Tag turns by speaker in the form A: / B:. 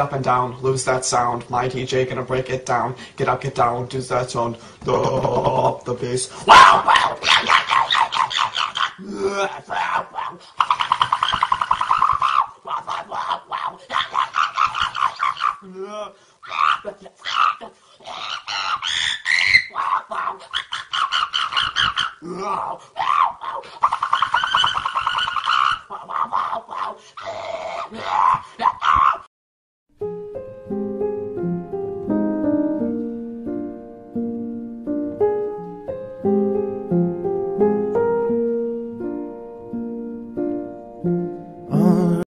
A: up and down, lose that sound. My DJ gonna break it down. Get up, get down, do that sound. The up the bass. Wow, wow, wow, wow, wow. Yeah. thank you